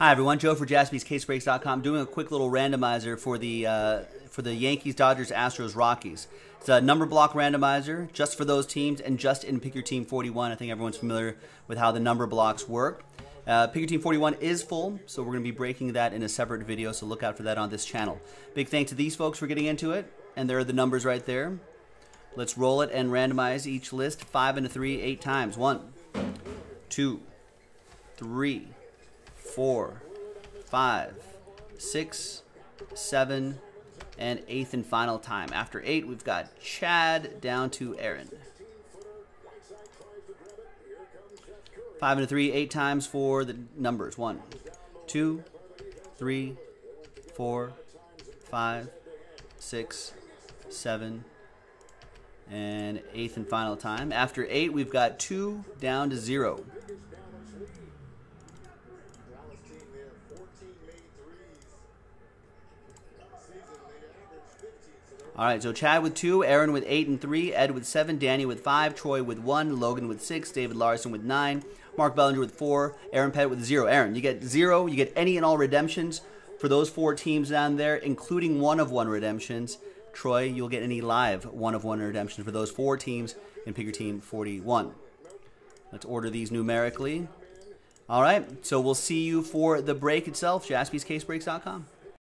Hi everyone, Joe for JaspysCaseBreaks.com doing a quick little randomizer for the uh, for the Yankees, Dodgers, Astros, Rockies. It's a number block randomizer just for those teams and just in Pick Your Team 41. I think everyone's familiar with how the number blocks work. Uh, Pick Your Team 41 is full, so we're going to be breaking that in a separate video, so look out for that on this channel. Big thanks to these folks for getting into it, and there are the numbers right there. Let's roll it and randomize each list five and a three, eight times. One, two, three four, five, six, seven, and eighth and final time. After eight, we've got Chad down to Aaron. Five and a three, eight times for the numbers. One, two, three, four, five, six, seven, and eighth and final time. After eight, we've got two down to zero. All right, so Chad with two, Aaron with eight and three, Ed with seven, Danny with five, Troy with one, Logan with six, David Larson with nine, Mark Bellinger with four, Aaron Pett with zero. Aaron, you get zero, you get any and all redemptions for those four teams down there, including one of one redemptions. Troy, you'll get any live one of one redemptions for those four teams in Pick Your Team 41. Let's order these numerically. All right, so we'll see you for the break itself, jaspyscasebreaks.com.